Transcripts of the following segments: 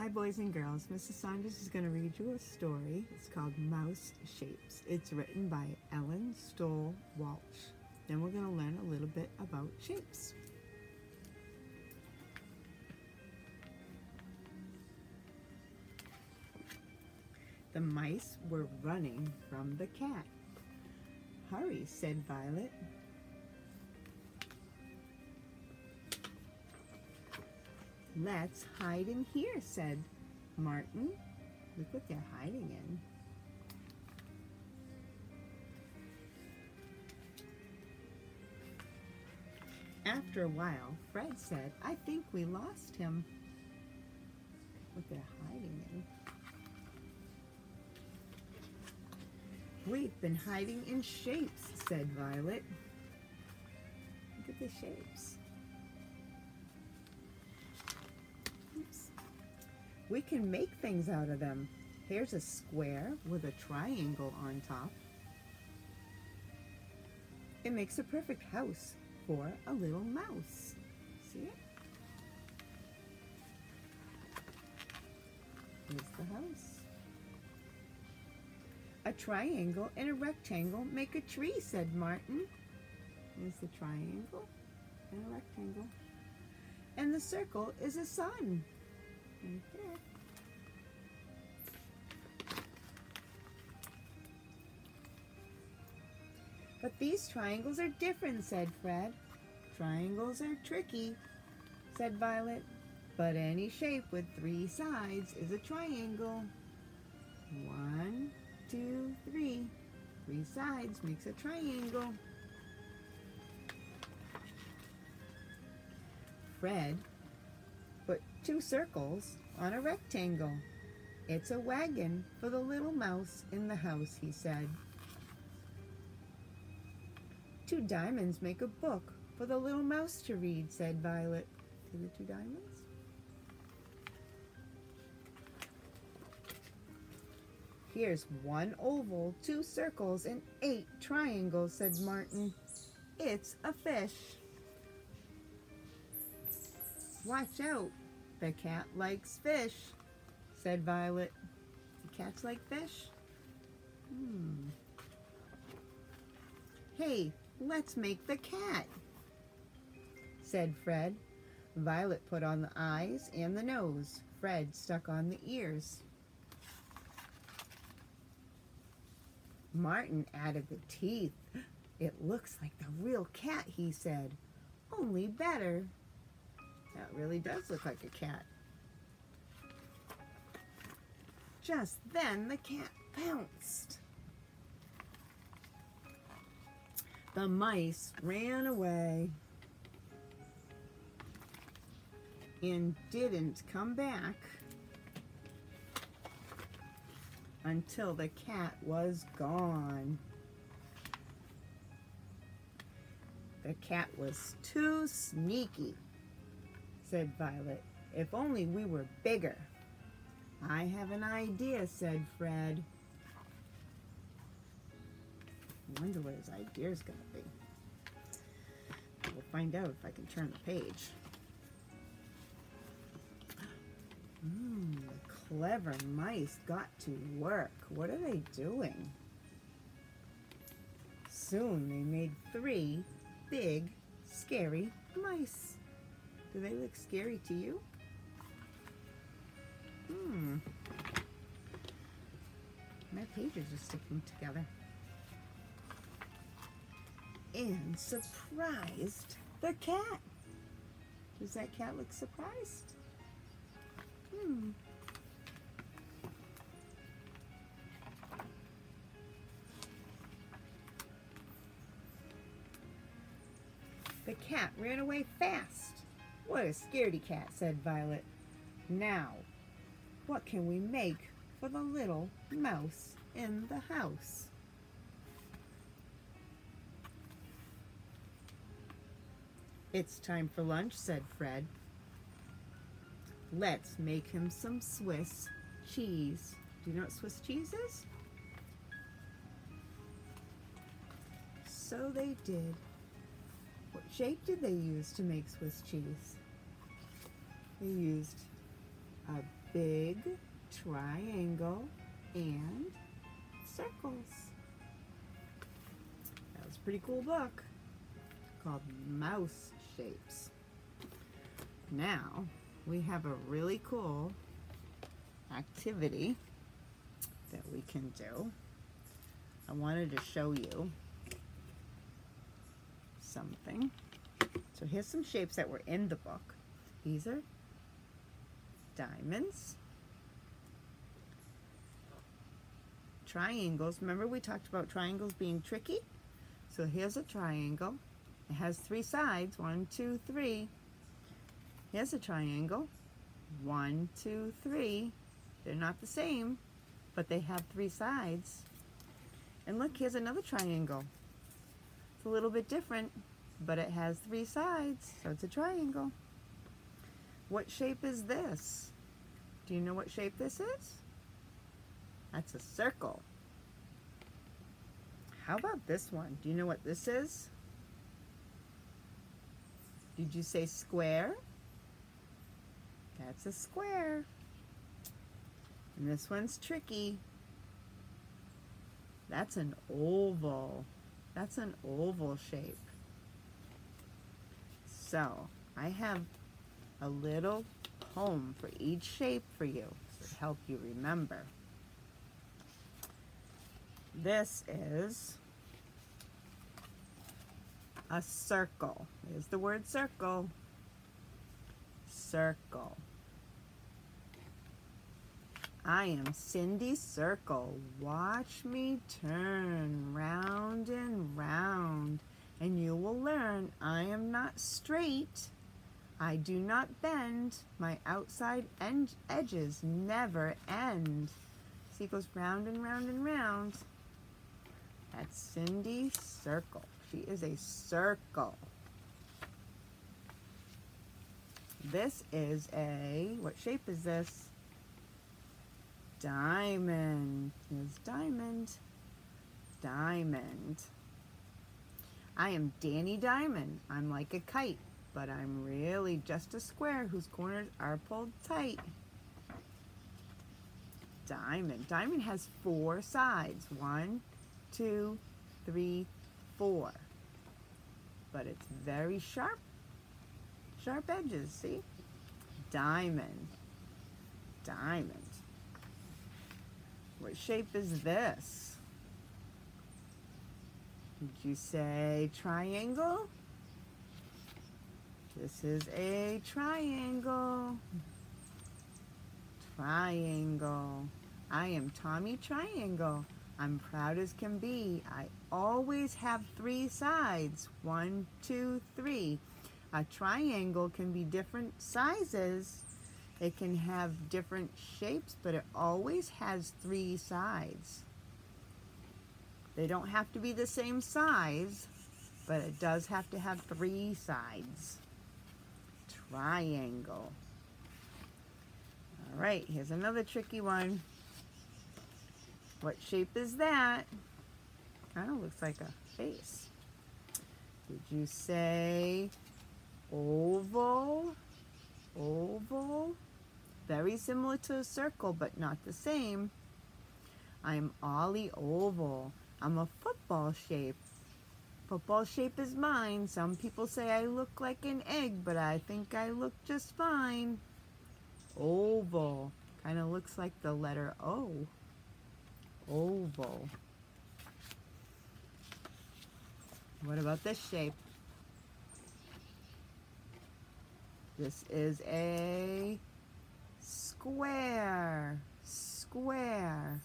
Hi boys and girls, Mrs. Saunders is going to read you a story. It's called Mouse Shapes. It's written by Ellen Stoll Walsh. Then we're going to learn a little bit about shapes. The mice were running from the cat. Hurry, said Violet. Let's hide in here, said Martin. Look what they're hiding in. After a while, Fred said, I think we lost him. What they're hiding in. We've been hiding in shapes, said Violet. Look at the shapes. We can make things out of them. Here's a square with a triangle on top. It makes a perfect house for a little mouse. See it? Here's the house. A triangle and a rectangle make a tree, said Martin. There's the triangle and a rectangle. And the circle is a sun. There. But these triangles are different, said Fred. Triangles are tricky, said Violet. But any shape with three sides is a triangle. One, two, three. Three sides makes a triangle. Fred put two circles on a rectangle. It's a wagon for the little mouse in the house, he said. Two diamonds make a book for the little mouse to read, said Violet. to the two diamonds? Here's one oval, two circles, and eight triangles, said Martin. It's a fish. Watch out, the cat likes fish, said Violet. Cats like fish? Hmm. Hey, let's make the cat, said Fred. Violet put on the eyes and the nose. Fred stuck on the ears. Martin added the teeth. It looks like the real cat, he said. Only better. That really does look like a cat. Just then the cat pounced. The mice ran away and didn't come back until the cat was gone. The cat was too sneaky, said Violet. If only we were bigger. I have an idea, said Fred. I wonder what his idea is going to be. We'll find out if I can turn the page. Mmm, the clever mice got to work. What are they doing? Soon they made three big, scary mice. Do they look scary to you? Hmm. My pages are sticking together. And surprised the cat. Does that cat look surprised? Hmm. The cat ran away fast. What a scaredy cat, said Violet. Now, what can we make for the little mouse in the house? It's time for lunch, said Fred. Let's make him some Swiss cheese. Do you know what Swiss cheese is? So they did. What shape did they use to make Swiss cheese? They used a big triangle and circles. That was a pretty cool book called Mouse Shapes. Now we have a really cool activity that we can do. I wanted to show you something. So here's some shapes that were in the book. These are diamonds, triangles. Remember we talked about triangles being tricky? So here's a triangle. It has three sides, one, two, three. Here's a triangle, one, two, three. They're not the same, but they have three sides. And look, here's another triangle. It's a little bit different, but it has three sides, so it's a triangle. What shape is this? Do you know what shape this is? That's a circle. How about this one? Do you know what this is? Did you say square? That's a square. And this one's tricky. That's an oval. That's an oval shape. So, I have a little poem for each shape for you to help you remember. This is a circle. Is the word circle. Circle. I am Cindy Circle. Watch me turn round and round, and you will learn I am not straight. I do not bend. My outside edges never end. It goes round and round and round. That's Cindy Circle. She is a circle. This is a, what shape is this? Diamond. Is diamond. Diamond. I am Danny Diamond. I'm like a kite, but I'm really just a square whose corners are pulled tight. Diamond. Diamond has four sides. One, two, three, four. But it's very sharp, sharp edges, see? Diamond, diamond. What shape is this? Did you say triangle? This is a triangle. Triangle. I am Tommy Triangle. I'm proud as can be. I always have three sides. One, two, three. A triangle can be different sizes. It can have different shapes, but it always has three sides. They don't have to be the same size, but it does have to have three sides. Triangle. All right, here's another tricky one. What shape is that? Kind of looks like a face. Did you say oval? Oval? Very similar to a circle, but not the same. I'm Ollie Oval. I'm a football shape. Football shape is mine. Some people say I look like an egg, but I think I look just fine. Oval. Kind of looks like the letter O oval. What about this shape? This is a square. Square.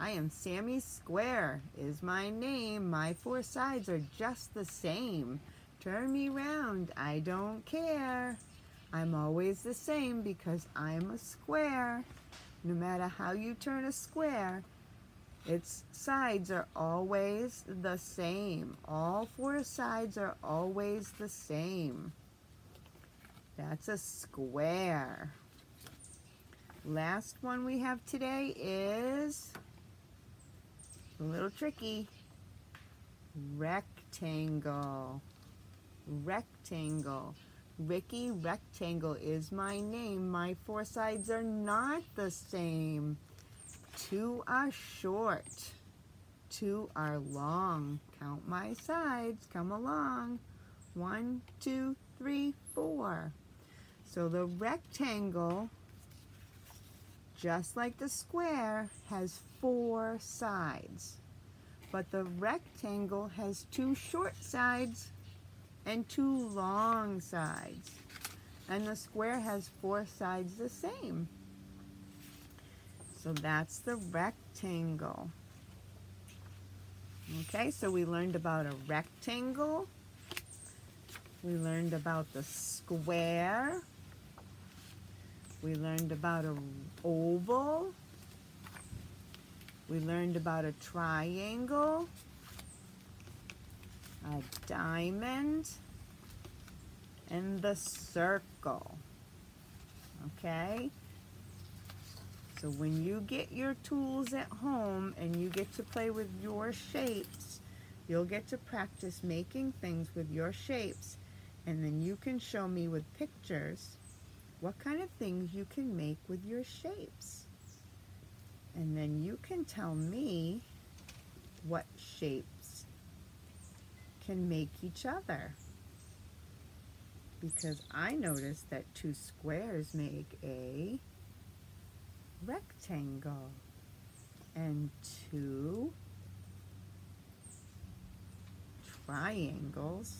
I am Sammy Square is my name. My four sides are just the same. Turn me round, I don't care. I'm always the same because I'm a square. No matter how you turn a square, its sides are always the same. All four sides are always the same. That's a square. Last one we have today is a little tricky. Rectangle. Rectangle. Ricky Rectangle is my name. My four sides are not the same. Two are short. Two are long. Count my sides. Come along. One, two, three, four. So the rectangle, just like the square, has four sides. But the rectangle has two short sides and two long sides. And the square has four sides the same. So that's the rectangle. Okay, so we learned about a rectangle. We learned about the square. We learned about an oval. We learned about a triangle a diamond, and the circle. Okay? So when you get your tools at home and you get to play with your shapes, you'll get to practice making things with your shapes and then you can show me with pictures what kind of things you can make with your shapes. And then you can tell me what shapes can make each other. Because I noticed that two squares make a rectangle and two triangles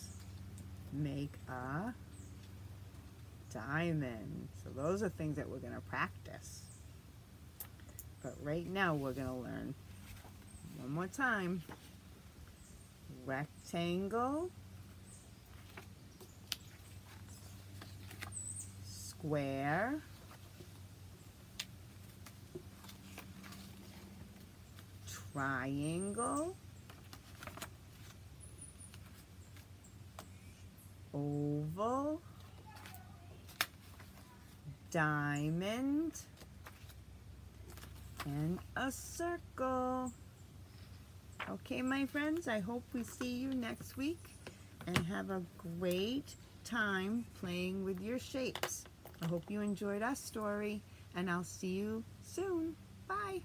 make a diamond. So those are things that we're going to practice. But right now we're going to learn one more time rectangle, square, triangle, oval, diamond, and a circle. Okay, my friends, I hope we see you next week and have a great time playing with your shapes. I hope you enjoyed our story, and I'll see you soon. Bye.